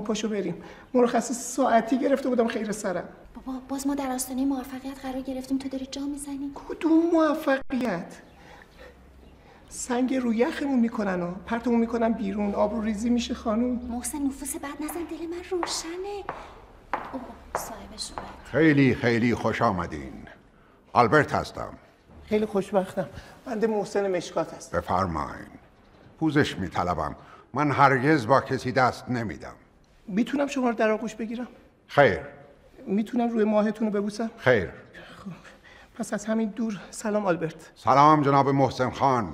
پاشو بریم. مرخصی ساعتی گرفته بودم خیر سرم. بابا باز ما در آستانه موفقیت قرار گرفتیم. تو داری جا می‌زنی؟ کدوم موفقیت؟ سنگ رو یخمون می‌کنن و پرتمون می‌کنن بیرون. آب رو ریزی میشه خانوم. محسن نفوس بد نزن. دل من روشنه. اوه صاحبش اومد خیلی خیلی خوش آمدین. آلبرت هستم. خیلی خوشبختم. بنده محسن مشکات هست بفرمایین پوزش میطلبم. من هرگز با کسی دست نمیدم. می‌تونم شما رو در آغوش بگیرم؟ خیر. می‌تونم روی ماهتون رو ببوسم؟ خیر. پس از همین دور سلام آلبرت. سلام جناب محسن خان.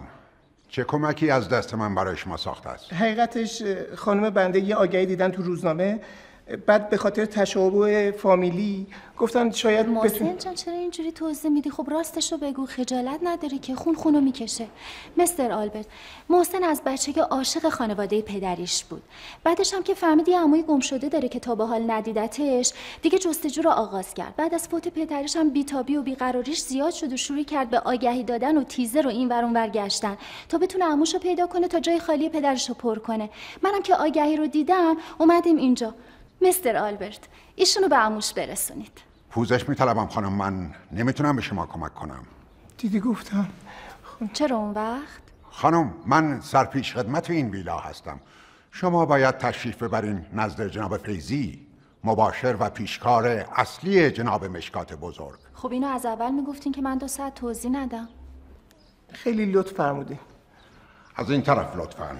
چه کمکی از دست من برای شما ساخته است؟ حقیقتش خانم بنده یه آگهی دیدن تو روزنامه. بعد به خاطر تشابه فامیلی گفتن شاید بتون محسن جان چرا اینجوری توضیح میدی؟ خب راستش رو بگو خجالت نداری که خون خونو می‌کشه. مستر آلبرت محسن از بچگی عاشق خانواده پدریش بود. بعدش هم که فهمید یه عموی گم شده داره که تا به حال ندیدتش دیگه جستجو رو آغاز کرد. بعد از فوت پدرش هم بیتابی و بیقراریش زیاد شد و شروع کرد به آگهی دادن و تیزر و این ور اون ور گشتن تا بتونه عموش رو پیدا کنه تا جای خالی پدرش رو پر کنه. منم که آگهی رو دیدم اومدیم اینجا. مستر آلبرت ایشونو به عموش برسونید. پوزش میطلبم خانم من نمی‌تونم به شما کمک کنم. دیدی گفتم. چرا اون وقت؟ خانم من سرپیش خدمت این ویلا هستم. شما باید تشریف ببرین نزد جناب فیزی مباشر و پیشکار اصلی جناب مشکات بزرگ. خب اینو از اول می‌گفتین که من دو ساعت توضیح ندم. خیلی لطف فرمودین. از این طرف لطفا.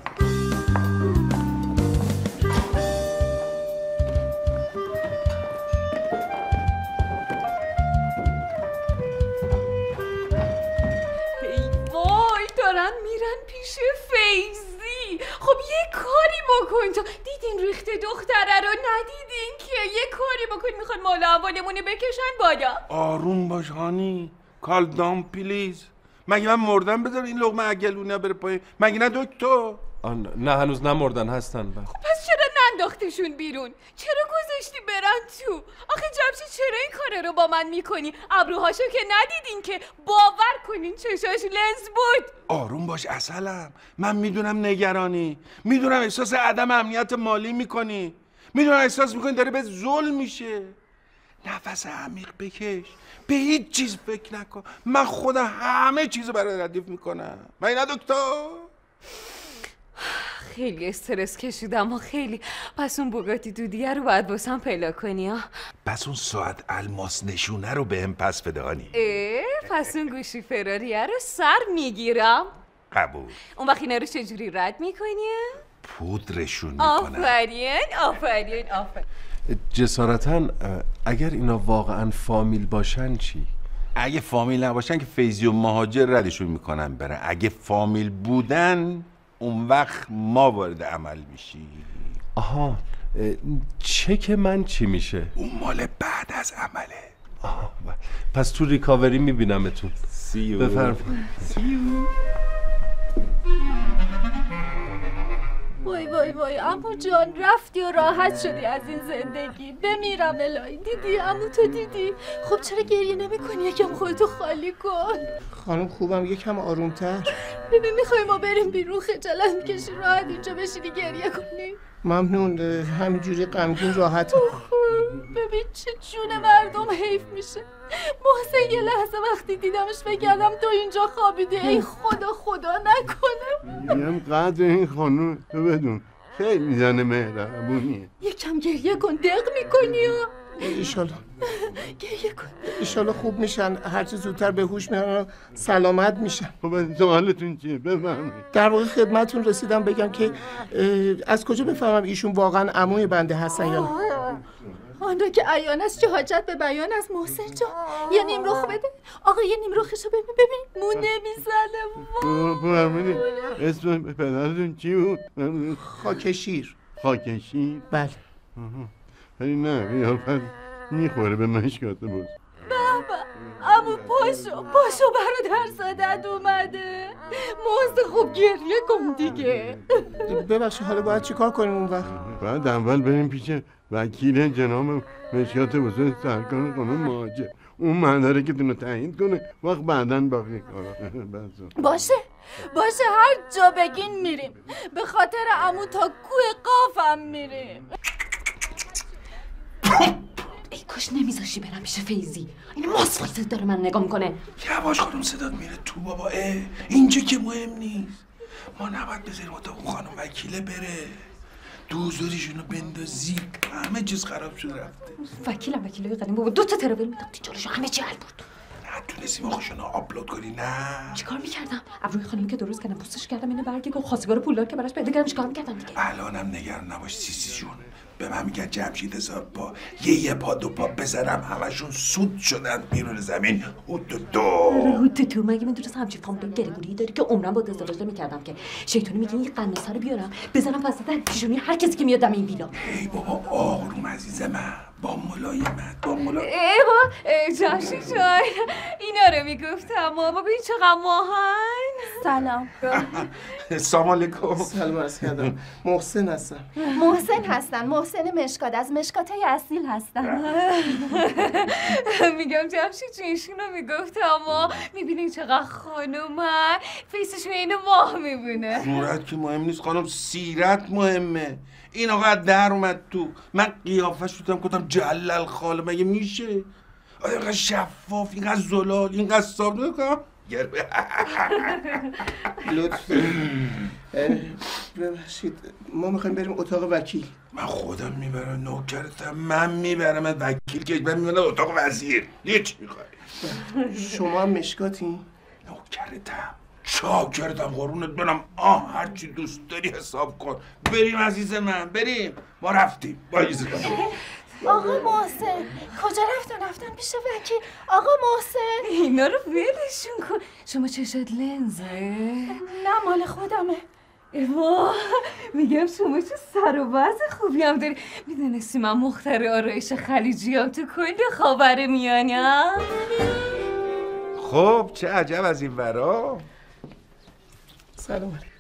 پیش فیزی خب یه کاری بکن. تو دیدین ریخت دختره رو؟ ندیدین که. یه کاری بکن. می‌خوان مال اولمونه بکشن بالا. آروم باش هانی. کال دام پلیز مگه من مردم بذار این لغمه اگلونه بره پایین؟ مگه نه دکتر؟ آن نه هنوز نمردن هستن بله. پس چرا ننداختشون بیرون. چرا گذاشتی برن تو؟ آخه جمشید چرا این کار رو با من می‌کنی؟ ابروهاشو که ندیدین که باور کنین چشاش لنز بود. آروم باش اصلم. من می‌دونم نگرانی. می‌دونم احساس عدم امنیت مالی می‌کنی. می‌دونم احساس می‌کنی داره به ظلم میشه. نفس عمیق بکش. به هیچ چیز فکر نکن. من خودم همه چیز برای ردیف می‌کنم. من نه دکتر؟ خیلی استرس کشیدم و خیلی. پس اون بوگاتی دودیه رو باید باسم پیدا کنی ها پس اون ساعت الماس نشونه رو به هم پس بده هانی اه پس اون گوشی فراریه رو سر می‌گیرم. قبول. اون وقت اینا رو چجوری رد می‌کنی؟ پودرشون می‌کنم. آفرین آفرین آفرین. جسارتا اگر اینا واقعا فامیل باشن چی؟ اگه فامیل نباشن که فیزی و مهاجر ردشون می‌کنن برن. اگه فامیل بودن اون وقت ما وارد عمل میشیم آها اه، چک من چی میشه؟ اون مال بعد از عمله. آها پس تو ریکاوری میبینمتون. سیو بفرم وای وای وای. امو جان رفتی و راحت شدی از این زندگی. بمیرم الهی. دیدی؟ امو تو دیدی؟ خب چرا گریه نمی کنی یکم خودتو خالی کن. خانم خوبم یکم آرومتر. ببین می‌خوای ما بریم بیرون؟ خجالت می‌کشی. راحت اینجا بشینی گریه کنی. ممنون. همینجوری غمگین راحت ببین چه جون مردم حیف میشه. محسن یه لحظه وقتی دیدمش فکر کردم تو اینجا خوابیدی. ای خدا خدا نکنه. میگم قدر این خانوم تو بدون. خیلی زن مهربونیه. یکم گریه کن دق می‌کنی ها. ایشالا گریه کن. ایشالا خوب میشن. هرچی زودتر به هوش میان و سلامت میشن. خب از سوالتون چیه؟ بفهمید در واقع خدمتون رسیدم بگم که از کجا بفهمم ایشون واقعا عموی بنده هستن یا نه؟ آن را که عیان است چه حاجت به بیان از محسن جان. یه نیم رخ بده. آقا یه نیم رخشو ببین ببین. مو نمی‌زنه فرمودی اسم پدرتون چی بود؟ خاکشیر. خاکشی بله. ولی نه قیافت می‌خوره به مشکات بود امو پاشو پاشو برادر زادت اومده. محسن خوب گریه کن دیگه. ببخشید حالا باید چیکار کنیم اون وقت؟ بعد اول بریم پیش وکیل جناب مشکات بزرگ سرکار خانم مهاجر. اون مدارکتون رو تایید کنه وقت بعدا باقی کارا بس. باشه. باشه هر جا بگین میریم. به خاطر امو تا کوه قافم میریم. کاش نمیذاشی برم پیش فیزی این ماسفالت داره من نگاه می‌کنه. یواش خانم صدات میره تو بابا اه. اینجا که مهم نیست. ما نباید بذاریم اتاق اون خانم وکیله بره. دوزاریشونو بندازی. همه چیز خراب شده رفته. وکیلم وکیلای قدیم بابا دو تا ترابل میداختی جلوشو همه چی حل بود. نتونستی آخوشونو آپلود کنی؟ نه. چیکار می‌کردم؟ ابروی خانمی که درست کردم پوستش کردم اینو برگه گفت. خواستگار پولدار که براش پیدا کردم. چیکار می‌کردم دیگه؟ الانم نگران نباش سیسی جون. به من میگن جمشید حساب پا. یه یه پا دو پا بزنم همشون سود شدن بیرون زمین. هود دو. دو تو تو مگه می‌دونست همچین فامیل گریگوری داری که عمرم با ازدواج نمی‌کردم که؟ شیطانی میگه یه قناصه رو بیارم بزنم وسط پیشونی هر کسی که میاد دم این ویلا. ای بابا آروم عزیز من. با ملایمت با ملایم ایوا جاشی جای اینا رو می‌گفتم. بابا ببین چقدر ماهن. سلام. سلام علیکم. سلام عرض کردم. محسن هستم. محسن هستن. محسن مشکات از مشکات های اصیل هستن. میگم جمشید چی ایشون رو می‌گفتم. ما می‌بینی چقدر خانومن. فیسش اینو ماه می‌بینه. صورت که مهم نیست خانم سیرت مهمه. این آقا از در اومد تو. من قیافش شدم گفتم جلل خاله مگه میشه؟ آیا اینقدر شفاف اینقدر زلال اینقدر صاف؟ نکنم لطف اه، ببخشید ما می‌خوایم بریم اتاق وکیل. من خودم می‌برم نوکرتم. من می‌برم وکیل که من می‌برم اتاق وزیر. چی می‌خوای؟ شما هم مشکاتی؟ نوکرتم. چاکرتم قرونت برم آه هرچی دوست داری حساب کن. بریم عزیز من بریم. ما رفتیم. با ایزه آقا محسن کجا رفتن؟ رفتن پیش وکیل. آقا محسن. اینا رو ولشون کن. شما چشت لنزه. نه مال خودمه. ایوا میگم شما چه سر و وضع خوبی هم داری. می‌دونستی من مختر آرایش خلیجی هم تو کل خاور میانم خب چه عجب از این ورا. سلام علیکم.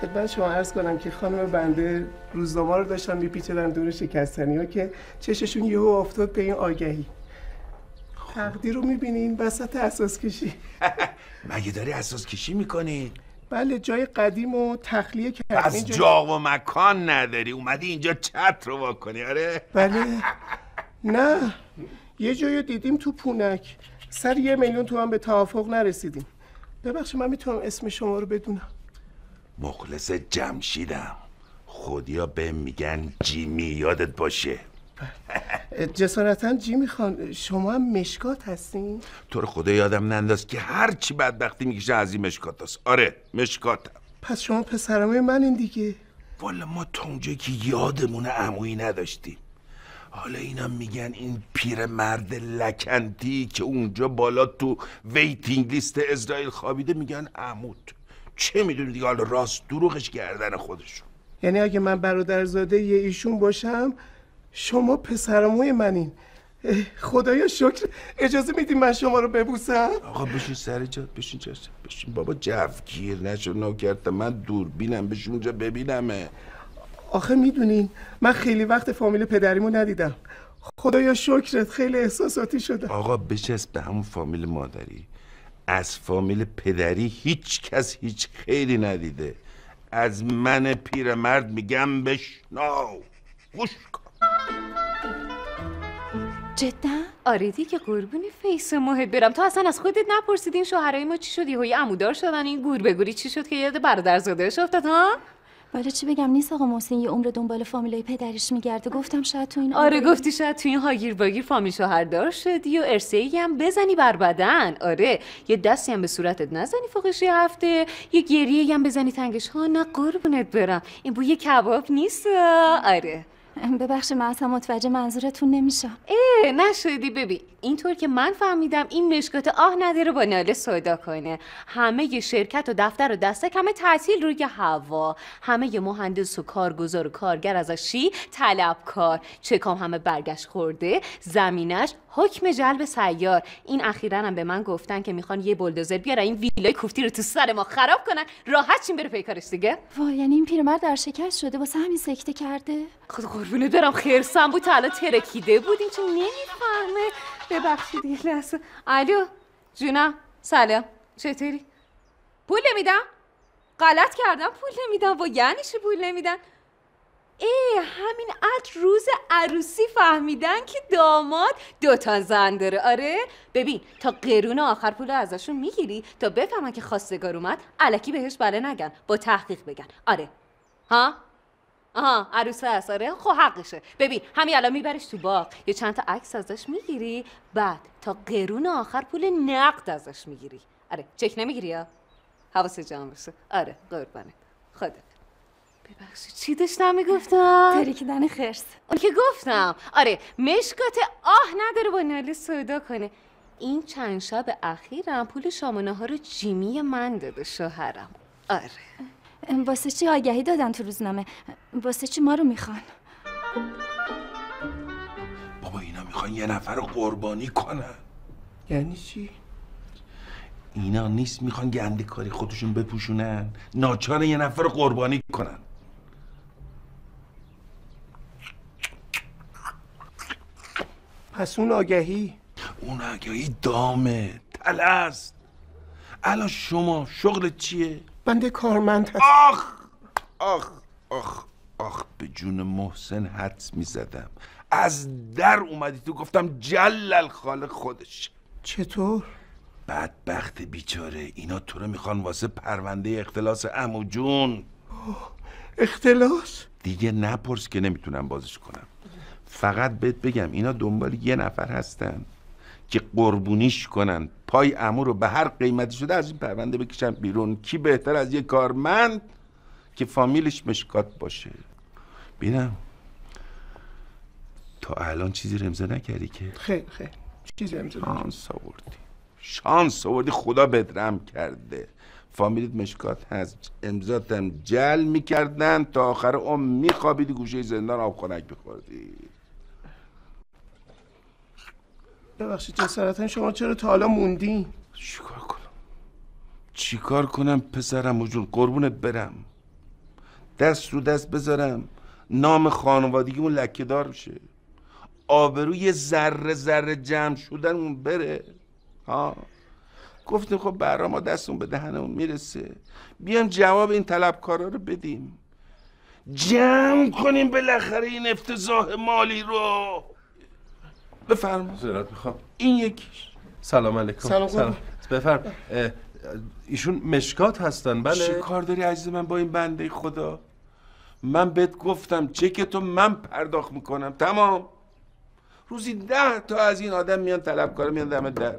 خدمت شما عرض کنم که خانم بنده روزنامه رو داشتن میپیچیدن دور شکستنی ها که چششون یهو افتاد به این آگهی. تقدیر رو می‌بینین وسط اساس کشی. مگه داری اساس کشی می‌کنی؟ بله جای قدیم و تخلیه کردیم. از جا و مکان نداری. اومدی اینجا چت رو واکنی. آره. بله. نه. یه جایی دیدیم تو پونک. سر یه میلیون تومن به توافق نرسیدیم. ببخشید من می‌تونم اسم شما رو بدونم. مخلص جمشیدم. خودیا به میگن جیمی یادت باشه. جسارتا جیمی خان شما هم مشکات هستین؟ تو رو خدا یادم ننداز که هر چی بدبختی می‌کشه از این مشکات هست. آره مشکاتم. پس شما پسرعموی منین دیگه؟ والا ما تا اونجا که یادمون عمویی نداشتیم. حالا اینا میگن این پیر مرد لکنتی که اونجا بالا تو waiting list عزرائیل خوابیده میگن عمود. چه می‌دونی دیگه؟ حالا راست دروغش گردن خودشون. یعنی اگه من برادرزاده یه ایشون باشم شما پسرموی منین. خدایا شکر. اجازه میدیم من شما رو ببوسم؟ آقا بشین سر جات بشین چشم بشین. بابا جوگیر نشو نوکرت من دوربینم بشین اونجا ببینمه. آخه می‌دونین من خیلی وقت فامیل پدریمو ندیدم. خدایا شکرت خیلی احساساتی شدم آقا بچسب به همون فامیل مادری. از فامیل پدری هیچ کس هیچ خیلی ندیده. از من پیرمرد میگم بشنو. گوش کن. جدا؟ آره دیگه قربونی face ماهت برم. تو اصلا از خودت نپرسیدین شوهرای ما چی شد؟ یهویی عمودار شدن. این گور به گوری چی شد که یاد برادرزادهش افتاد ها؟ والا چی بگم نیست آقا محسن؟ یه عمر دنبال فامیلای پدریش میگرده. گفتم شاید تو این آره گفتی شاید تو این هاگیر باگیر فامیل شوهردار شدی و ارثیه ای هم بزنی بر بدن. آره یه دستی هم به صورتت نزنی فوقش یه هفته. یه گریه هم بزنی تنگش. ها نه قربونت برم. این بوی کباب نیست. آره. ببخشید من اصلا متوجه منظورتون نمیشم. اه نشدی. ببین اینطور که من فهمیدم این مشکات آه نداره با ناله سودا کنه. همه ی شرکت و دفتر و دستک همه تعطیل روی هوا. همه ی مهندس و کارگزار و کارگر ازشی طلبکار. چکام همه برگشت خورده زمینش حکم جلب سیار. این اخیرا هم به من گفتن که می‌خوان یه بلدوزر بیارن این ویلای کوفتی رو تو سر ما خراب کنن. راحت چین بره پی کارش دیگه. وای یعنی این پیرمرد در شکست شده واسه همین سکته کرده؟ خود قربونت برم خرسم بود تا الان ترکیده بود. این چون نمی‌فهمه؟ ببخشید یه لحظه. الو جونا سلام. چطوری؟ پول نمیدم؟ غلط کردم پول نمیدم. و یعنی چی پول نمیدن؟ ای همین ات روز عروسی فهمیدن که داماد دوتا زن داره. آره؟ ببین تا قرون آخر پول ازشون می‌گیری تا بفهمن که خواستگار اومد علکی بهش بله نگن با تحقیق بگن. آره. ها؟ آها عروسه هست آره خب حقشه. ببین همین الان میبرش تو باغ. یه چند تا عکس ازش می‌گیری بعد تا قرون آخر پول نقد ازش می‌گیری. آره چک نمی‌گیری یا؟ حواست جمع باشه. آره قربانه خدا ببخشید چی داشتم می‌گفتم؟ تریکیدن خرس. اون که گفتم. آره مشکات آه نداره با ناله سودا کنه. این چند شب اخیرم پول شامانه ها رو جیمی من داده شوهرم. آره. واسه چی آگهی دادن تو روزنامه؟ واسه چی ما رو می‌خوان؟ بابا اینا می‌خوان یه نفر رو قربانی کنن. یعنی چی؟ اینا نیست می‌خوان گنده کاری خودشون بپوشونن. ناچار یه نفر رو قربانی کنن. پس اون آگهی؟ اون آگهی دامه تلست الان شما شغل چیه؟ بنده کارمند هست. آخ! آخ! آخ! آخ! به جون محسن حدس می‌زدم از در اومدی تو گفتم جلل خالق خودش. چطور؟ بدبخت بیچاره. اینا تو رو می‌خوان واسه پرونده اختلاس امو جون. اختلاس؟ دیگه نپرس که نمی‌تونم بازش کنم. فقط بهت بگم اینا دنبال یه نفر هستن. که قربونیش کنن. پای امو رو به هر قیمتی شده از این پرونده بکشن بیرون. کی بهتر از یه کارمند که فامیلش مشکات باشه. بینم تا الان چیزی امضا نکردی که؟ خیلی خیلی چیزی نکردم. شانس آوردی. شانس آوردی. خدا بدرم کرده. فامیلیت مشکات هست. امضاتم جل می‌کردن. تا آخر عمر میخوابیدی گوشه زندان آب خنک بخوردی. ببخشید جسارتا شما چرا تا حالا موندین؟ چیکار کنم؟ چیکار کنم پسرم جون قربونت برم. دست رو دست بذارم. نام خانوادگیمون لکه دار بشه آبروی ذره ذره جمع شدنمون بره. ها؟ گفتیم خب برا ما دستمون به دهنمون می‌رسه. بیام جواب این طلبکارا رو بدیم. جمع کنیم بالاخره این افتضاح مالی رو. بفرما. زیارت می‌خوام. این یکیش. سلام علیکم. سلام. قربان. بفرم. ایشون مشکات هستن. بله. چه کار داری عزیز من با این بنده خدا؟ من بهت گفتم چک تو من پرداخت می‌کنم. تمام. روزی ده تا از این آدم میان طلبکار میان دم در.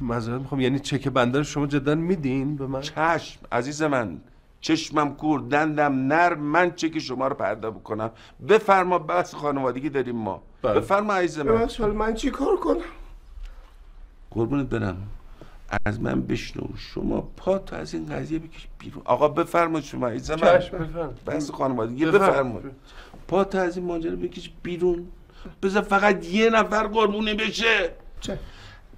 معذرت می‌خوام. یعنی چک بنده رو شما جدا میدین به من؟ چشم. عزیز من چشمم کور دندم نر. من چک شما رو پرداخت بکنم. بفرما بحث خانوادگی داریم ما. بفرما عزیز من حالا من چی کار کنم؟ قربونت برم. از من بشنو. شما پا تو از این قضیه بکش بیرون. آقا بفرما شما. عزیز من خانوادگی بفرم. بفرمایید. پا تا از این ماجرا بکش بیرون. بذار فقط یه نفر قربونی بشه. چه؟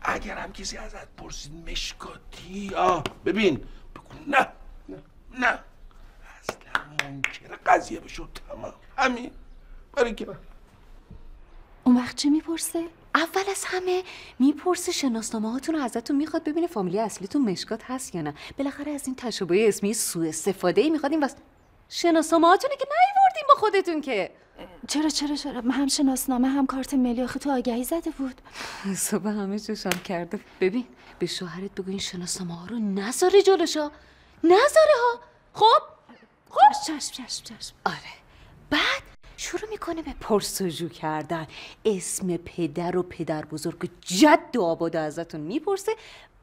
اگر هم کسی ازت پرسید مشکاتی آه ببین. بگو نه. نه. اصلا منکر قضیه بشو. تمام. همین. برای که اون وقت چی می‌پرسه؟ اول از همه می‌پرسه شناسنامه هاتون رو ازتون می‌خواد ببینه فامیلی اصلیتون مشکات هست یا نه. بالاخره از این تشابه اسمی سوء استفاده ای می‌خواد این واسه شناسنامه هاتونه که نیوردین با خودتون که. چرا چرا چرا؟ هم شناسنامه هم کارت ملی. آخه تو آگهی زده بود. حساب همه جوشم کرده. ببین به شوهرت بگو این شناسنامه ها رو نذاره جلوشا. نذاره ها. خب؟ خب؟ چشم چشم چشم. آره. شروع می‌کنه به پرسجو کردن. اسم پدر و پدر بزرگ جد و آباد ازتون می‌پرسه.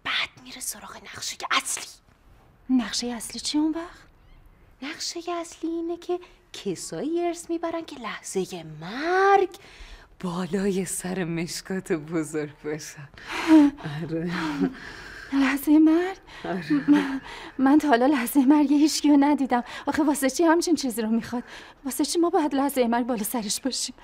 بعد میره سراغ نقشه اصلی. نقشه اصلی چی اون وقت؟ نقشه اصلی اینه که کسایی ارث می‌برن که لحظه مرگ بالای سر مشکات بزرگ باشن آره. لحظه مرگ؟ من, من تا حالا لحظه مرگ هیچکی رو ندیدم. آخه واسه چی همچین چیزی رو می‌خواد؟ واسه چی ما باید لحظه مرگ بالا سرش باشیم؟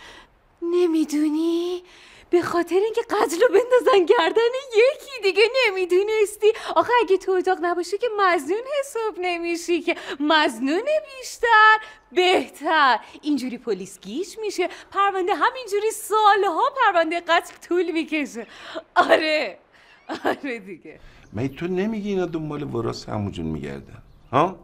نمی‌دونی؟ به خاطر اینکه قتل رو بندازن گردن یکی دیگه نمی‌دونستی. آخه اگه تو اتاق نباشی که مزنون حساب نمیشی که. مزنون بیشتر بهتر. اینجوری پلیس گیج میشه. پرونده همینجوری سالها پرونده قتل طول می‌کشه. آره. آره دیگه. مگه تو نمیگی اینا دنبال وراس همون میگردن؟ ها؟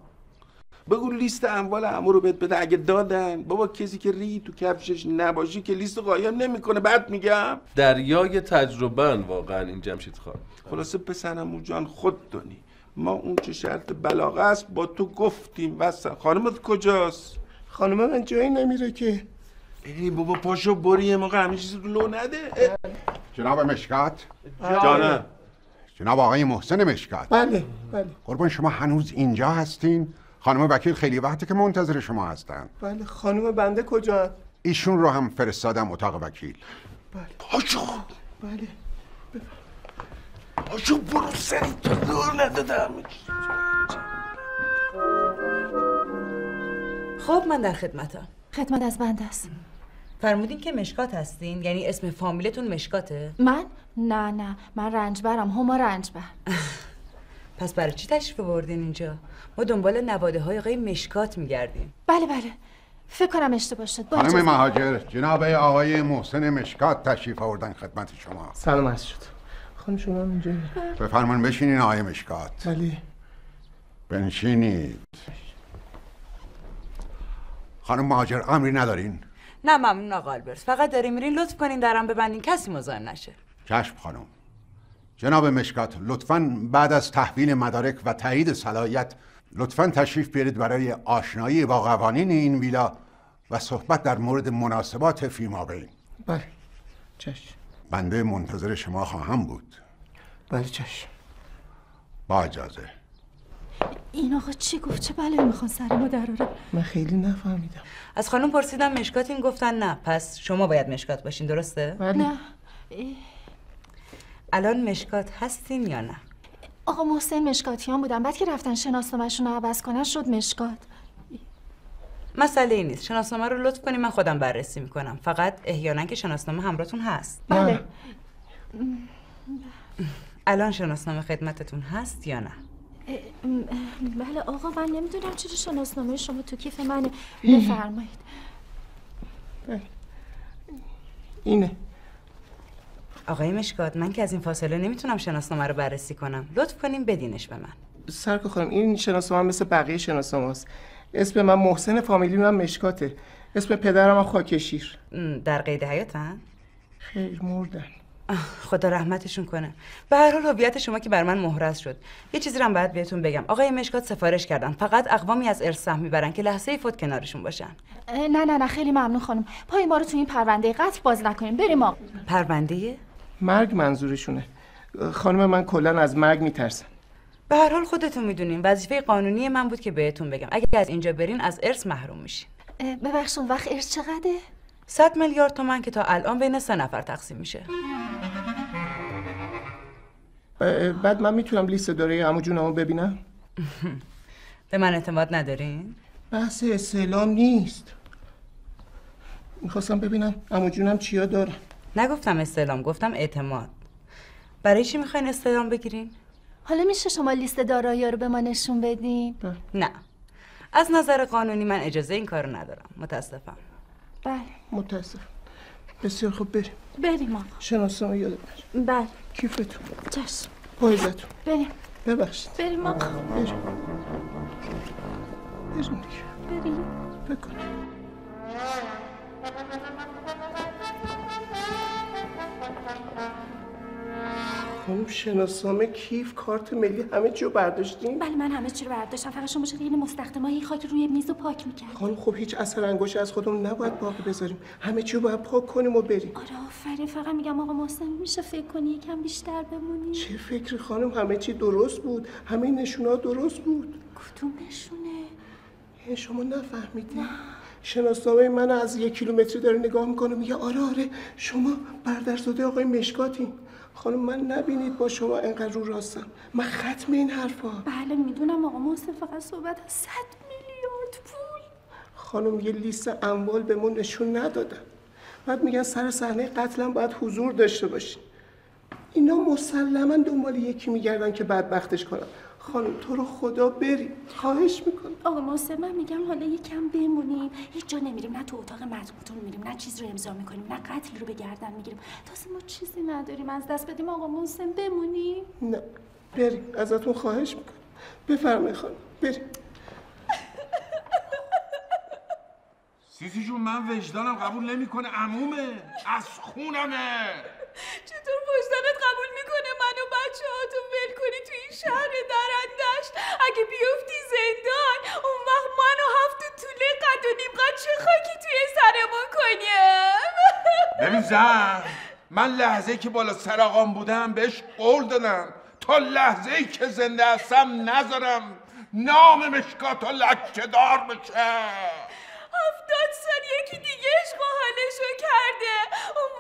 بگو لیست اموال عمو رو بهت بده. اگه دادن بابا کسی که ری تو کفشش نباشی که لیست قایم نمی‌کنه. بعد میگم. دریای تجربه واقعا این جمشید خان. خلاصه پسرمو جان خود دانی ما اون چه شرط بلاغه است با تو گفتیم. واسه خانمت کجاست؟ خانم من جایی نمیره که. ای بابا پاشو بری یه موقع همه چیز رو لو نده. جناب مشکات. جانم. جناب آقای محسن مشکات. بله بله. قربان شما هنوز اینجا هستین؟ خانم وکیل خیلی وقتی که منتظر شما هستن. بله خانم بنده کجا؟ ایشون رو هم فرستادم اتاق وکیل. پاشو. بله. پاشو برو سری تو دور چیز. خب من در خدمتم. خدمت از بنده است. فرمودین که مشکات هستین؟ یعنی اسم فامیلتون مشکاته؟ من؟ نه نه. من رنجبرم هما رنجبر پس برای چی تشریف بردین اینجا؟ ما دنبال نواده های آقای مشکات میگردیم. بله بله. فکر کنم اشتباه شد. خانم. مهاجر جناب آقای محسن مشکات تشریف آوردن خدمت شما. سلام عرض شد. خانم شما اینجا بفرمایید بشینین آقای مشکات. بله. بنشینید. خانم مهاجر امری ندارین؟ نه ممنون آقا البرت فقط داریم میرین لطف کنین درم ببندین. کسی مزاحم نشه. چشم خانم. جناب مشکات لطفا بعد از تحویل مدارک و تایید صلاحیت لطفا تشریف بیارید برای آشنایی با قوانین این ویلا و صحبت در مورد مناسبات فیمابین بله. چشم. بنده منتظر شما خواهم بود. بله چشم. با اجازه. این آقا چی گفت؟ چه بلایی می‌خوان سر ما دراره من خیلی نفهمیدم. از خانم پرسیدم مشکاتین گفتن نه. پس شما باید مشکات باشین درسته؟ بله. نه. الان مشکات هستین یا نه؟ آقا محسن مشکاتیان بودن. بعد که رفتن شناسنامه‌شون رو عوض کنن شد مشکات. مسئله ای نیست. شناسنامه رو لطف کنین. من خودم بررسی می‌کنم. فقط احیانا که شناسنامه همراهتون هست. بله. الان شناسنامه خدمتتون هست یا نه؟ بله آقا من نمی‌دونم چرا شناسنامه شما تو کیف منه. بفرمایید. اینه. آقای مشکات من که از این فاصله نمی‌تونم شناسنامه رو بررسی کنم. لطف کنین بدینش به من. سرکا خانم این شناسنامه مثل بقیه شناسنامه است اسم من محسن فامیلی من مشکاته. اسم پدرم هم خاکشیر. در قید حیاتن خیر مردن. خدا رحمتشون کنه. به هر حال هویت شما که بر من مهرز شد. یه چیزی رو هم باید بهتون بگم. آقای مشکات سفارش کردن. فقط اقوامی از ارث سهم می‌برن که لحظه فوت کنارشون باشن. نه نه نه خیلی ممنون خانم. پای ما رو تو این پرونده قتل باز نکنیم. بریم آقا پرونده؟ مرگ منظورشونه. خانم من کلا از مرگ میترسم به هر حال خودتون می‌دونین. وظیفه قانونی من بود که بهتون بگم. اگه از اینجا برین از ارث محروم میشین. ببخشون وقت ارث چقدره؟ 100 میلیارد تومن که تا الان بین سه نفر تقسیم میشه. بعد من می‌تونم لیست داره عمو جونمو ببینم؟ به من اعتماد ندارین؟ بحث استعلام نیست. می‌خواستم ببینم عمو جونم چیا دارن نگفتم استعلام گفتم اعتماد. برای چی می‌خواین استعلام بگیرین؟ حالا میشه شما لیست دارایی رو به ما نشون بدین؟ نه. از نظر قانونی من اجازه این کارو ندارم. متاسفم. بله. متاسف بسیار خوب بریم. بریم آقا. شناسنامه یادم نره بله. کیفتون. چشم. پایزتون. بریم. ببخشید. بریم آقا. بریم. بریم بریم. فکر خانم شناسنامه کیف کارت ملی همه چیو برداشتین بله من همه چی رو برداشتم. فقط شما شده این مستخدمای خاک روی میز رو پاک می‌کرد خانم خب هیچ اثر انگشت از خودمون نباید باقی بذاریم. همه چیو باید پاک کنیم و بریم. آره آفرین. فقط میگم آقا محسن میشه فکر کنی یکم بیشتر بمونی؟ چه فکری خانم؟ همه چی درست بود. همه نشونه درست بود. کدوم نشونه؟ یعنی شما نفهمیدی. شناسنامه من از یک کیلومتری داره نگاه می‌کنه میگه آره آره. شما برادرزاده آقای مشکاتین. خانم من نبینید با شما انقدر رو راستم. من ختم این حرفا. بله می‌دونم آقا محسن فقط صحبت از 100 میلیارد پول. خانم یه لیست اموال به ما نشون ندادن. بعد میگن سر صحنه قتلم باید حضور داشته باشین. اینا مسلما دنبال یکی میگردن که بدبختش کنن. خانم تو رو خدا بری خواهش می‌کنم. آقا محسن من میگم حالا یکم بمونیم. هیچ جا نمیریم. نه تو اتاق متنتون میریم نه چیز رو امضا می‌کنیم نه قتل رو به گردن می‌گیریم. تازه ما چیزی نداریم. از دست بدیم آقا محسن بمونیم. نه بری ازتون خواهش می‌کنم. بفرمایید خانم. بری سیسی جون من وجدانم قبول نمی‌کنه. عمومه. از خونمه. چطور وجدانت قبول می‌کنه منو بچه هاتو ول کنی تو این شهر درندشت؟ اگه بیفتی زندان اون وقت منو هفت طوله قد و نیم قد چه خاکی توی سرمون کنیم ببین زن من لحظه ای که بالا سر آقام بودم بهش قول دادم. تا لحظه ای که زنده هستم نذارم. نام مشکات لکه دار بشه. هفتاد سال یکی دیگه عشق و حالشو کرده. اون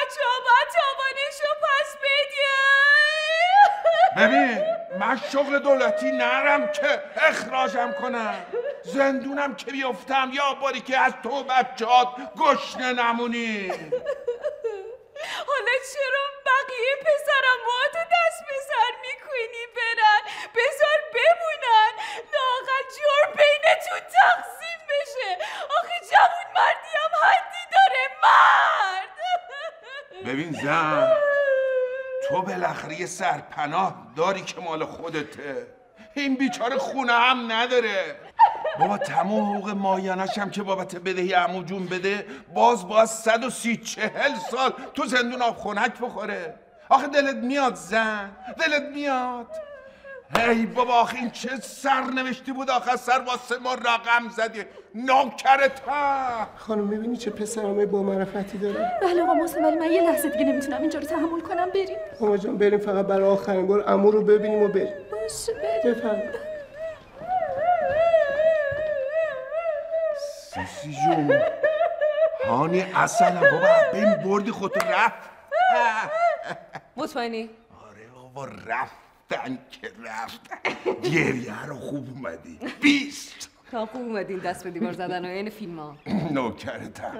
بچه ها باید تاوانشو پس بدیم ببین من شغل دولتی نرم که اخراجم کنم. زندونم که بیفتم. یا باری که از تو بچهات گشنه نمونی. حالا چرا بقیه پسرم تو دست به سر می‌کنی برن؟ بذار بمونن. لاغل جور بینتون تقسیم بشه. آخه جوون مردی هم حدی داره مرد. ببین زن تو بالاخره یه سرپناه داری که مال خودته. این بیچاره خونه هم نداره. بابا تمام حقوق مایانش هم که بابت بدهی عمو جون بده باز باز صد و سی چهل سال تو زندون آب خنک بخوره. آخه دلت میاد زن؟ دلت میاد. هی بابا آخه این چه سرنوشتی بود آخه؟ سر واسه ما رقم زدی. نوکرت ها خانم می‌بینی چه پسرمه با معرفتی داره؟ بله آقا محسن ولی من یه لحظه دیگه نمی‌تونم اینجا رو تحمل کنم بریم. ماما جان بریم فقط برای آخرین بار امو رو ببینیم و بریم. باشه بریم. بفرمایید. سیسی جون. هانی اصلا بابا بین بردی خودتو رفت. مطمئنی؟ آره بابا رفتن که رفتن گریه رو خوب اومدی. بیست. تا خوب اومدین دست به دیوار زدن و این فیلم ها. نوکرتم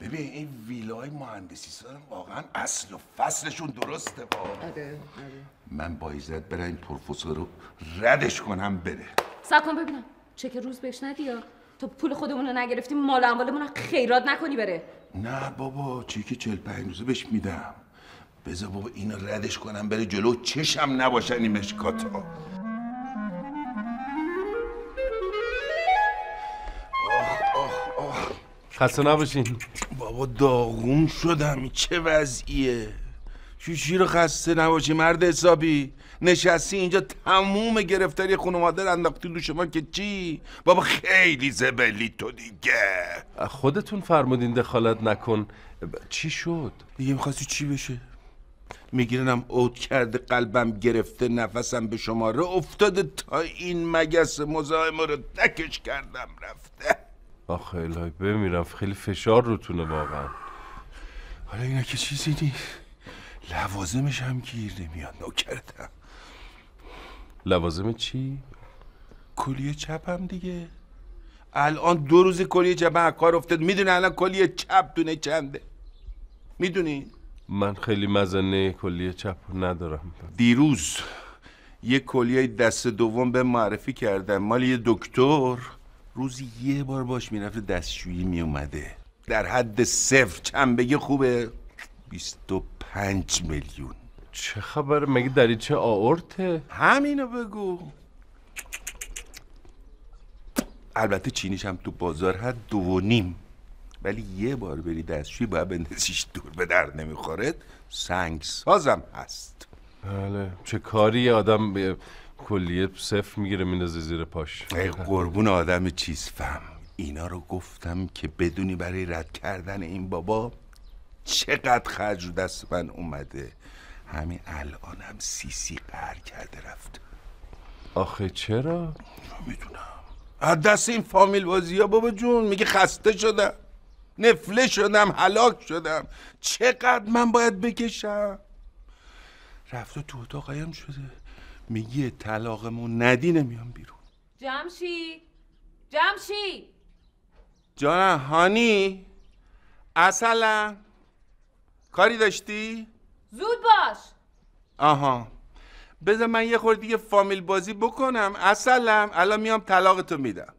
ببین این ویلای مهندسی سازم واقعا اصل و فصلشون درسته با. آره من با عزت برم این پروفسور رو ردش کنم بره. سب کن ببینم. چک روز بهش ندی یا؟ تو پول خودمون رو نگرفتیم مال اموالمون رو خیرات نکنی بره. نه بابا چیک چل پنج روزه بهش میدم. بذار بابا اینو ردش کنم بره جلو. چشم نباشن این مشکاتا خسته نباشین. بابا داغون شدم چه وضعیه؟ شوشی رو خسته نباشی مرد حسابی. نشستی اینجا تموم گرفتاری خانواده رو انداختی دو شما که چی؟ بابا خیلی زبلی تو دیگه. خودتون فرمودین دخالت نکن. چی شد؟ دیگه می‌خواستی چی بشه؟ میگیرنم اوت کرده قلبم گرفته نفسم به شماره افتاده تا این مگس مزاحم رو دکش کردم رفته. آخه الهی بمیرم. خیلی فشار روتونه واقعا. حالا اینا که چیزی نیست. لوازمش هم گیر نمیاد نوکرتم لوازم چی؟ کلیه چپم دیگه. الان دو روز کلیه از کار افتاد. می‌دونی الان کلیه چپ دونه چنده؟ می‌دونی؟ من خیلی مزنه کلیه چپ ندارم. دیروز یه کلیه دست دوم به معرفی کردم. مال یه دکتر. روزی یه بار باش می‌رفته دستشویی میومده در حد صفر. چند بگه خوبه. 25 میلیون. چه خبره؟ مگه دریچه آورته؟ همینو بگو. البته چینیش هم تو بازار هست. دو و نیم. ولی یه بار بری دستشویی باید بندازیش دور به در نمی‌خوره. سنگ سازم هست. بله. چه کاری آدم به کلیه صفر می‌گیره میندازه زیر پاش. ای قربون آدم چیز فهم. اینا رو گفتم که بدونی برای رد کردن این بابا چقدر خرج رو دست من اومده. همین الانم سی سی قهر کرده رفت. آخه چرا؟ می‌دونم از دست این فامیل بازی ها بابا جون میگه خسته شدم. نفله شدم هلاک شدم. چقدر من باید بکشم؟ رفته تو اتاق قایم شده. میگه طلاقمون ندی نمیام بیرون. جمشید جمشید جانم هانی؟ اصلا کاری داشتی؟ زود باش. آها. بذار من یه خورده دیگه فامیل بازی بکنم. اصلم الان میام طلاقتو میدم.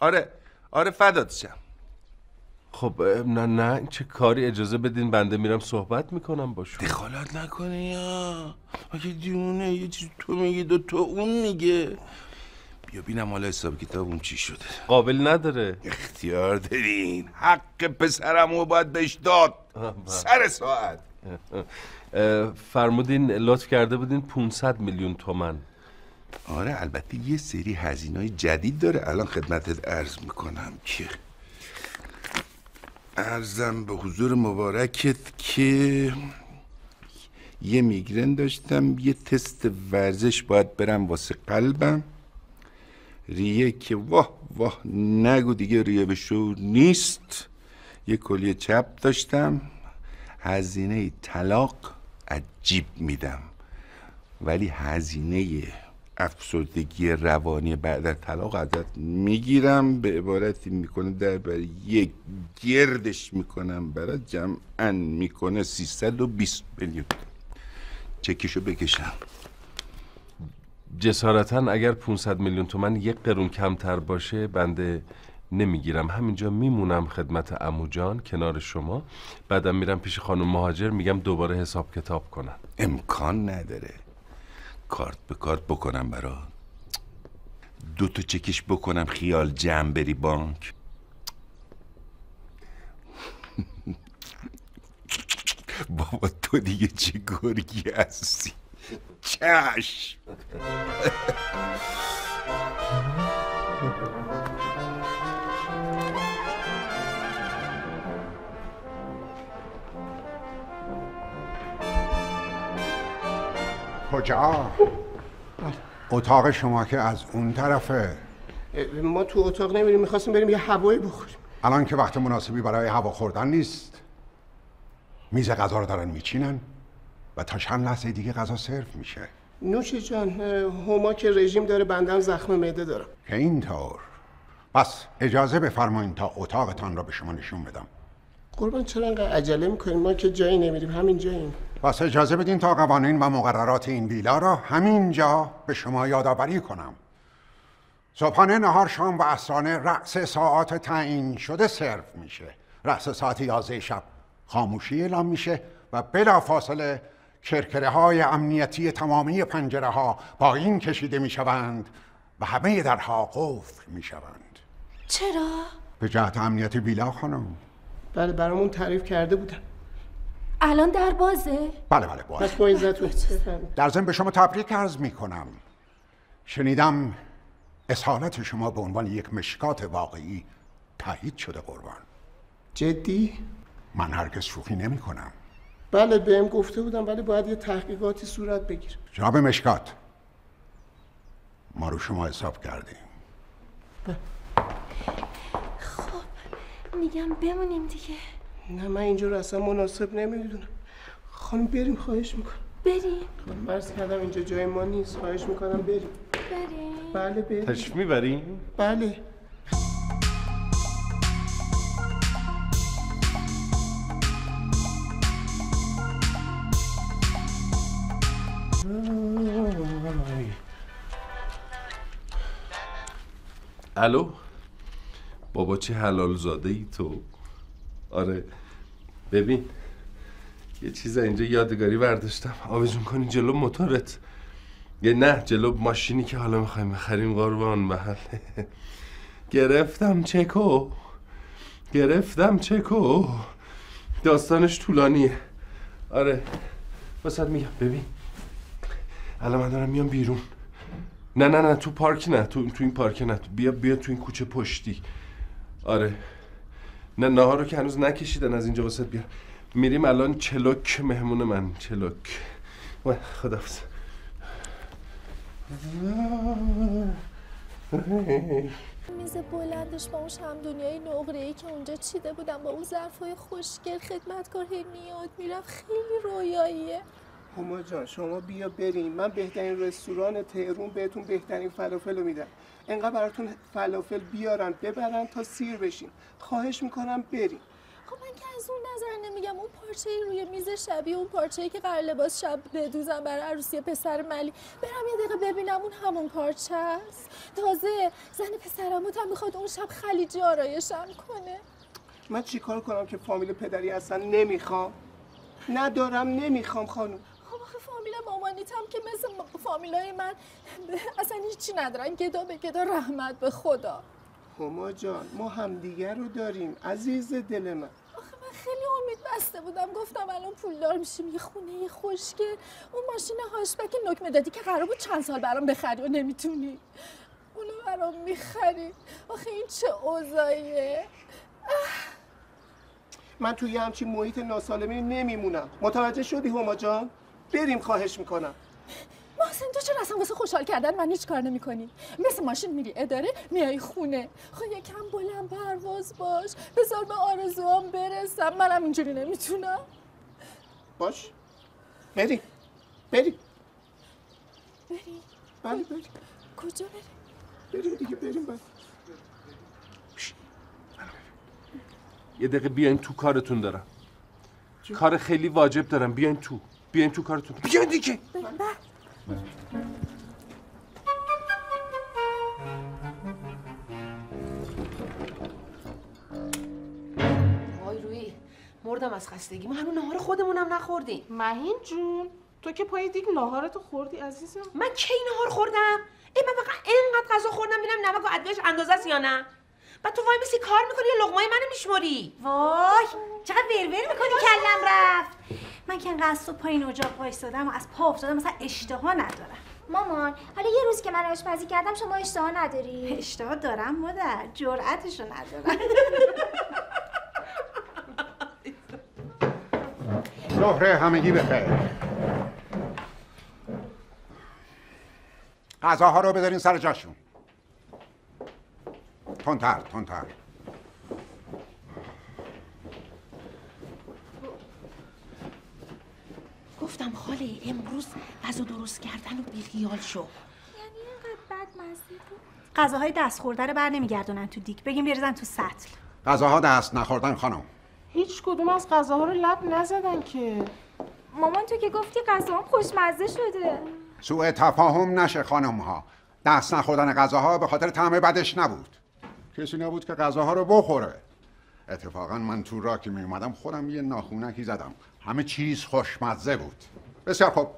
آره آره فدات شم. خب نه نه چه کاری؟ اجازه بدین بنده میرم صحبت می‌کنم با شما. دخالت نکنه یا. اگه دیونه یه چیز تو میگی دو تو اون میگه. بیا بینم حالا حساب کتابم چی شده. قابل نداره. اختیار دارین. حق پسرم رو باید بهش داد. سر ساعت. فرمودین لطف کرده بودین 500 میلیون تومن. آره البته یه سری هزینه جدید داره. الان خدمتت عرض می‌کنم که ارزم به حضور مبارکت که یه میگرن داشتم یه تست ورزش باید برم واسه قلبم. ریه که واه واه نگو دیگه ریه به شور نیست. یه کلیه چپ داشتم. هزینه طلاق عجیب میدم. ولی هزینه افسردگی روانی بعد از طلاق ازت می‌گیرم به عبارتی می‌کنه در برای یک گردش می‌کنم برای جمعا می‌کنه 320 میلیون. چکیشو بکشم. جسارتا اگر 500 میلیون تومن یک قرون کمتر باشه بنده نمی‌گیرم. همینجا میمونم خدمت عمو جان کنار شما. بعدم میرم پیش خانم مهاجر میگم دوباره حساب کتاب کنن. امکان نداره. کارت به کارت بکنم برات. دو تا چکش بکنم خیال جمع بری بانک. بابا تو دیگه چه گرگی هستی؟ چشم. کجا؟ اتاق شما که از اون طرفه. ما تو اتاق نمیریم می‌خواستیم بریم یه هوایی بخوریم. الان که وقت مناسبی برای هوا خوردن نیست. میز غذا رو دارن میچینن و تا چند لحظه دیگه غذا سرو میشه. نوش جان هما که رژیم داره بندم زخم معده دارم. که اینطور. پس اجازه بفرمایید تا اتاقتان را به شما نشون بدم. قربان چرا انقدر عجله می‌کنیم ما که جایی نمیریم همین جاییم. پس اجازه بدین تا قوانین و مقررات این ویلا را همینجا به شما یادآوری کنم. صبحانه نهار شام و عصرانه رأس ساعات تعیین شده سرو میشه. رأس ساعت 11 شب خاموشی اعلام میشه و بلا فاصله کرکره های امنیتی تمامی پنجره ها با این کشیده می‌شوند و همه درها قفل می‌شوند. چرا؟ به جهت امنیت ویلا خانم. بله برامون تعریف کرده بودن. الان در بازه؟ بله بله باید پس با. در ضمن به شما تبریک عرض می کنم. شنیدم اصالت شما به عنوان یک مشکات واقعی تایید شده قربان. جدی؟ من هرگز شوخی نمی کنم. بله بهم گفته بودم ولی باید یه تحقیقاتی صورت بگیره. جناب مشکات ما رو شما حساب کردیم. میگم بمونیم دیگه. نه من اینجا رو اصلا مناسب نمی‌دونم. خانم بریم خواهش می‌کنم. بریم. من مرز کردم اینجا جای ما نیست. خواهش می‌کنم بریم. بریم. بله بریم. تشریف می‌بریم؟ بله. الو؟ بابا چه حلال زاده ای تو. آره. ببین یه چیز اینجا یادگاری برداشتم. آویزون کنی جلو موتورت. یه نه جلو ماشینی که حالا می‌خوایم بخریم قربان محل. گرفتم چکو. گرفتم چکو. داستانش طولانیه. آره واسه میگم. ببین الان من دارم میام بیرون. نه نه نه تو پارک نه تو تو این پارک نه. بیا بیا تو این کوچه پشتی. آره. نه نهار رو که هنوز نکشیدن از اینجا واسه بیا. میریم الان چلوک مهمون من چلوک. خدافز میز بلندش با اون شم دنیای نقره ای که اونجا چیده بودم با اون ظرفای خوشگل خدمتکار هی میاد میرم خیلی رویاییه. هما جان شما بیا بریم. من بهترین رستوران تهرون بهتون بهترین فلافل رو میدم. انقدر براتون فلافل بیارن ببرن تا سیر بشین. خواهش می‌کنم بریم. خب من که از اون نظر نمیگم. اون پارچه روی میز شبیه اون پارچه که قرار لباس شب بدوزم برای عروسی پسر ملی. برم یه دقیقه ببینم اون همون پارچه است. تازه زن پسرموت هم می‌خواد اون شب خلیجی آرایشم کنه. من چیکار کنم که فامیل پدری اصلا نمی‌خوام؟ ندارم نمی‌خوام خانم. مامانیتم که مثل فامیلای من. اصلا هیچی ندارن. گدا به گدا رحمت به خدا. هما جان ما همدیگر رو داریم. عزیز دل من. آخه من خیلی امید بسته بودم. گفتم الان پولدار میشیم. یه خونه خوشگل اون ماشین هاشبک نکمه دادی که قرار بود چند سال برام بخری و نمی‌تونی. اونو برام می‌خری. آخه این چه اوضاعیه؟ من توی یه همچین محیط ناسالمی نمیمونم. متوجه شدی هما جان؟ بریم خواهش می‌کنم. محسن تو چرا اصلا واسه خوشحال کردن من هیچ کار نمی‌کنی؟ مثل ماشین میری اداره میای خونه. خب یکم بلند پرواز باش. بذار به آرزوام برسم. منم اینجوری نمی‌تونم. باش. بریم. بریم. بریم. بله بریم. کجا بریم؟ بریم دیگه بریم بله. یه دقیقه بیاین تو کارتون دارم. کار خیلی واجب دارم. بیاین تو. بیاین تو کارتون بیاین دیگه. وای روی مردم از خستگی. ما هنوز نهار خودمونم نخوردیم. مهین جون تو که پای دیگ ناهارتو خوردی عزیزم. من کی نهار خوردم؟ ای من فقط اینقدر غذا خوردم ببینم نمک و ادویهش اندازه است یا نه؟ بعد تو وای میسی کار می‌کنی یا لقمای منو میشمری؟ وای چقدر ورور می‌کنی؟ کلم رفت. من که انقدر صبح پایین اجاق وایستادم و از پا افتادم مثلا اشتها ندارم. مامان حالا یه روز که من آشپزی کردم شما اشتها نداری؟ اشتها دارم مادر جرأتشو ندارم. ظهر همگی بخیر. غذاها رو بذارین سر جاشون. تندتر تندتر. گفتم خاله امروز غذا درست کردن و بیخیال شو. یعنی اینقدر بد مزید بود؟ غذاهای دست خورده رو بر نمیگردونن تو دیگ. بگیم بریزن تو سطل. غذاها دست نخوردن خانم. هیچ کدوم از غذاها رو لب نزدن که. مامان تو که گفتی غذام خوشمزه شده. سوء تفاهم نشه خانم ها دست نخوردن غذاها به خاطر طعم بدش نبود. کسی نبود که غذاها رو بخوره. اتفاقا من تو را که می اومدم خودم یه ناخونکی زدم. همه چیز خوشمزه بود. بسیار خوب.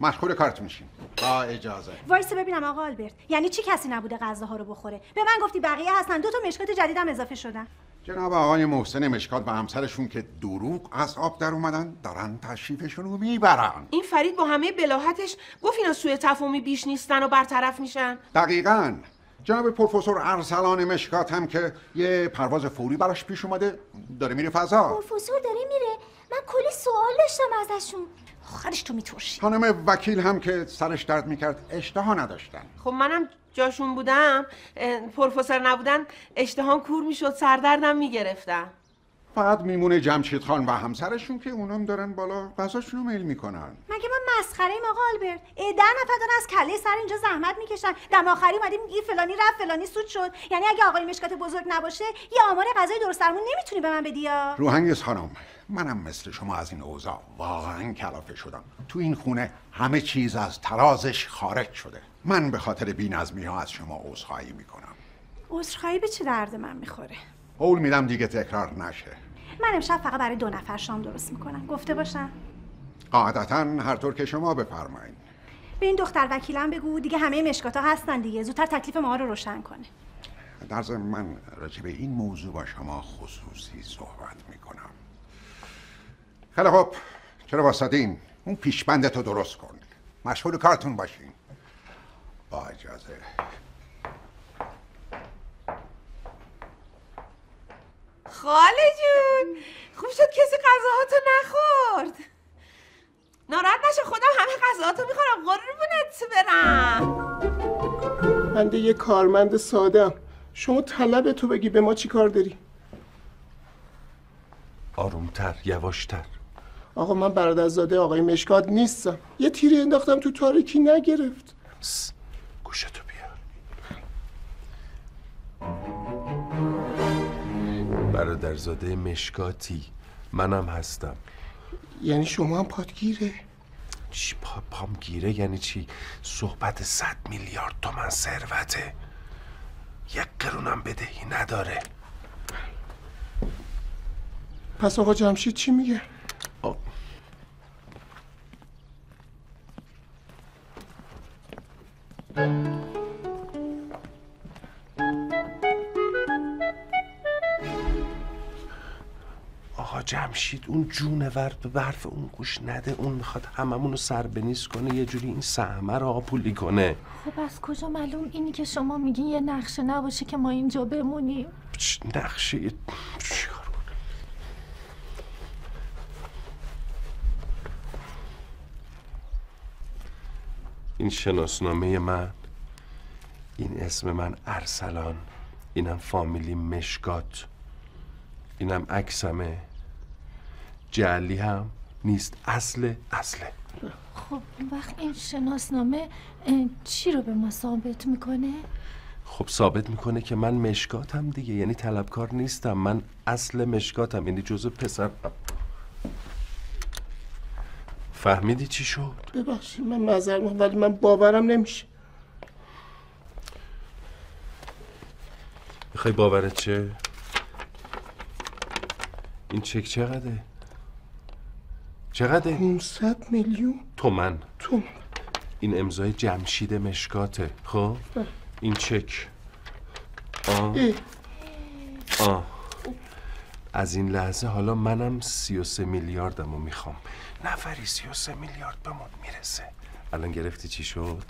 مشغول کارت میشیم. با اجازه. وایسه ببینم آقا آلبرت. یعنی چی کسی نبوده غذاها رو بخوره؟ به من گفتی بقیه هستن. دو تا مشکات جدیدم اضافه شدن. جناب آقای محسن مشکات و همسرشون که دروغ از آب در اومدن دارن تشریفشون رو می‌برن. این فرید با همه بلاحتش گفت اینا سوء تفاهمی بیش نیستن و برطرف میشن. دقیقا. جناب پروفسور ارسلان مشکات هم که یه پرواز فوری براش پیش اومده داره میره فضا. پروفسور داره میره. من کلی سوال داشتم ازشون. آخرش تو میترشی خانم وکیل هم که سرش درد می‌کرد اشتها نداشتن. خب منم جاشون بودم پروفسور نبودن اشتهام کور می‌شد سردردم می‌گرفتم. فقط میمونه جمشید خان و همسرشون که اونام دارن بالا غذاشون رو میل می‌کنن. مگه ما مسخره ایم آقا آلبرت؟ ده نفر دارن از کله سر اینجا زحمت می‌کشن. دم آخری اومدیم میگی فلانی رفت فلانی سود شد. یعنی اگه آقای مشکات بزرگ نباشه یه آمار غذای درست درمون نمی‌تونی به من بدی یا؟ روهنگز خانم منم مثل شما از این اوضاع واقعا کلافه شدم. تو این خونه همه چیز از ترازش خارج شده. من به خاطر بینظمی ها از شما عذرخواهی می‌کنم. عذرخواهی به چه درد من می‌خوره؟ قول میدم دیگه تکرار نشه. من امشب فقط برای دو نفر شام درست می‌کنم. گفته باشم. قاعدتا هر طور که شما بفرمایید. به این دختر وکیلم بگو دیگه همه مشکاتا هستن دیگه. زودتر تکلیف ما رو روشن کنه. در ضمن من راجع به این موضوع با شما خصوصی صحبت می‌کنم. خیلی خب چرا واسطین اون پیشبندتو درست کن. مشغول کارتون باشین. با اجازه. خاله جون. خوب شد کسی غذاهاتو نخورد. ناراحت نشه خودم همه غذاهاتو می‌خورم. قربونت برم. بنده یه کارمند سادم شما طلب تو بگی به ما چی کار داری؟ آرومتر یواشتر. آقا من برادرزاده آقای مشکات نیستم. یه تیری انداختم تو تاریکی نگرفت. گوشتو برادرزاده مشکاتی. منم هستم. یعنی شما هم پادگیره؟ چی پا پام گیره یعنی چی؟ صحبت صد میلیارد تومن ثروته. یک قرونم بدهی نداره. پس آقا جمشید چی میگه؟ جمشید اون جونور به برف اون گوش نده اون می‌خواد هممون رو سر کنه یه جوری این سهمه رو آپولی کنه. خب از کجا معلوم اینی که شما میگین یه نقشه نباشه که ما اینجا بمونیم؟ نقشه چیکار؟ این شناسنامه من این اسم من ارسلان اینم فامیلی مشکات اینم عکسمه. جعلی هم نیست اصل اصله خب اون وقت این شناسنامه چی رو به ما ثابت می‌کنه؟ خب ثابت می‌کنه که من مشکاتم دیگه یعنی طلبکار نیستم من اصل مشکاتم یعنی جزو پسر فهمیدی چی شد؟ ببخشید من می‌خوام ولی من باورم نمیشه می‌خوای باورت چه؟ این چک چقدره؟ چقدره؟ 500 میلیون. تومن. تومن. این امضای جمشید مشکاته. خب؟ این چک. آه. آه از این لحظه حالا منم سی و سه میلیاردم رو می‌خوام. نفری سی و سه میلیارد بهمون می‌رسه. الان گرفتی چی شد؟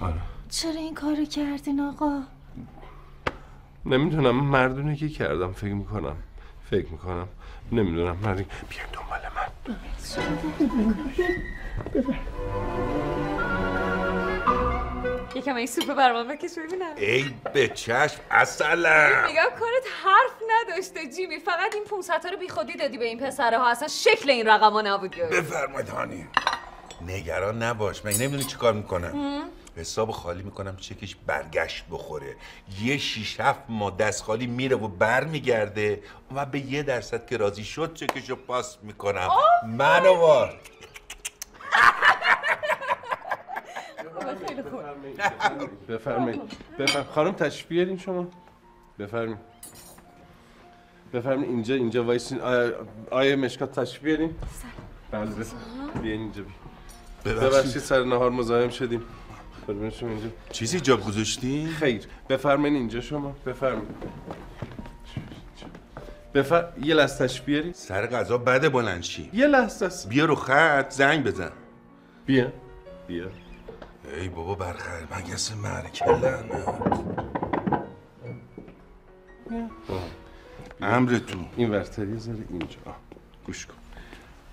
آره. چرا این کارو کردین آقا؟ نمی‌دونم مردونه که کردم فکر می‌کنم. فکر می‌کنم. نمی‌دونم. مردون بیاین دنبال من. یکم این سوپ برام بکش ببینم. ای به چشم. اصلا. میگم کارت حرف نداشته جیمی. فقط این 500 رو بی خودی دادی به این پسره ها اصلا شکل این رقم ها نبود بفرمایید هانی. نگران نباش. من نمی‌دونی چی کار می‌کنم. حساب خالی می‌کنم چکش برگشت بخوره. یه شیش هفت ماه دست خالی میره و بر میگرده و به یه درصد که راضی شد چکشو پاس می‌کنم. خیلی خوب. بفرمایید. بفرمایید. خانم تشریف بیارین شما. بفرمایید. بفرمایید. اینجا اینجا وایسین. آیا, آیا مشکات تشریف بیارین. بله. بیاین اینجا بی. ببخشید سر نهار مزاحم شدیم. شما اینجا؟ چیزی جا گذاشتی؟ خیر. بفرمایید اینجا شما. بفرمایید بفر یه لحظه بیارین سر غذا بده بلنشی یه لحظه است. بیا رو خط زنگ بزن. بیا. بیا. ای بابا برخر مگس مرکلن امر تو این ورتری یه ذره اینجا. آه. گوش کن.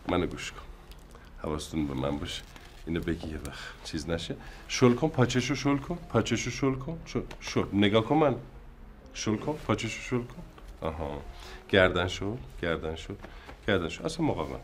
منو گوش کن. حواستون به من باشه. اینو بگی یه وقت. چیز نشه. شل کن پاچشو شل کن. پاچشو شل کن. شل, شل. نگاه کن من. شل کن. پاچشو شل کن. آها. گردن شل گردن شل گردن شل اصلا مقاومت.